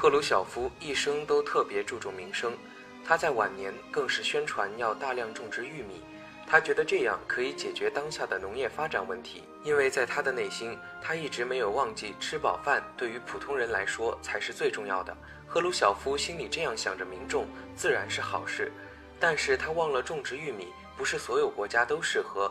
赫鲁晓夫一生都特别注重民生，他在晚年更是宣传要大量种植玉米。他觉得这样可以解决当下的农业发展问题，因为在他的内心，他一直没有忘记吃饱饭对于普通人来说才是最重要的。赫鲁晓夫心里这样想着，民众自然是好事，但是他忘了种植玉米不是所有国家都适合。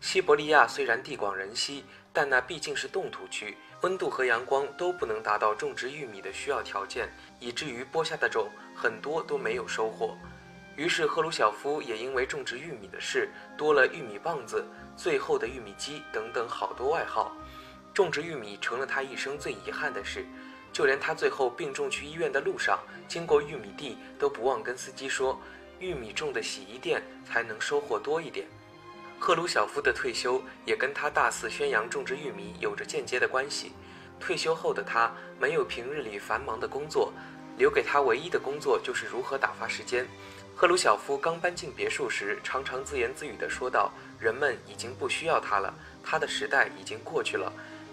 西伯利亚虽然地广人稀，但那毕竟是冻土区，温度和阳光都不能达到种植玉米的需要条件，以至于播下的种很多都没有收获。于是赫鲁晓夫也因为种植玉米的事多了玉米棒子、最后的玉米机等等好多外号。种植玉米成了他一生最遗憾的事，就连他最后病重去医院的路上，经过玉米地都不忘跟司机说：“玉米种的洗衣店才能收获多一点。”赫鲁晓夫的退休也跟他大肆宣扬种植玉米有着间接的关系。退休后的他没有平日里繁忙的工作，留给他唯一的工作就是如何打发时间。赫鲁晓夫刚搬进别墅时，常常自言自语地说道：“人们已经不需要他了，他的时代已经过去了。”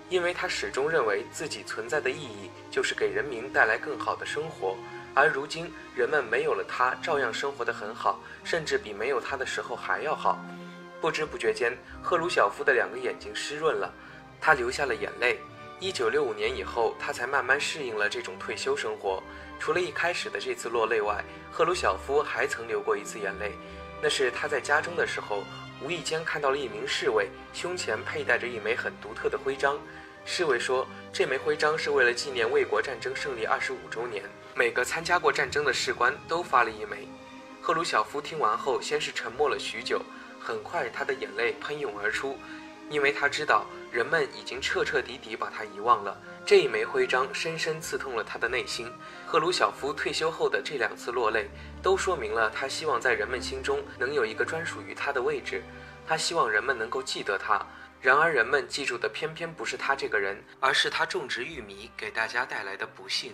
因为他始终认为自己存在的意义就是给人民带来更好的生活，而如今人们没有了他，照样生活得很好，甚至比没有他的时候还要好。不知不觉间，赫鲁晓夫的两个眼睛湿润了，他流下了眼泪。一九六五年以后，他才慢慢适应了这种退休生活。除了一开始的这次落泪外，赫鲁晓夫还曾流过一次眼泪。那是他在家中的时候，无意间看到了一名侍卫胸前佩戴着一枚很独特的徽章。侍卫说，这枚徽章是为了纪念卫国战争胜利二十五周年，每个参加过战争的士官都发了一枚。赫鲁晓夫听完后，先是沉默了许久，很快他的眼泪喷涌而出。因为他知道人们已经彻彻底底把他遗忘了，这一枚徽章深深刺痛了他的内心。赫鲁晓夫退休后的这两次落泪，都说明了他希望在人们心中能有一个专属于他的位置。他希望人们能够记得他。然而，人们记住的偏偏不是他这个人，而是他种植玉米给大家带来的不幸。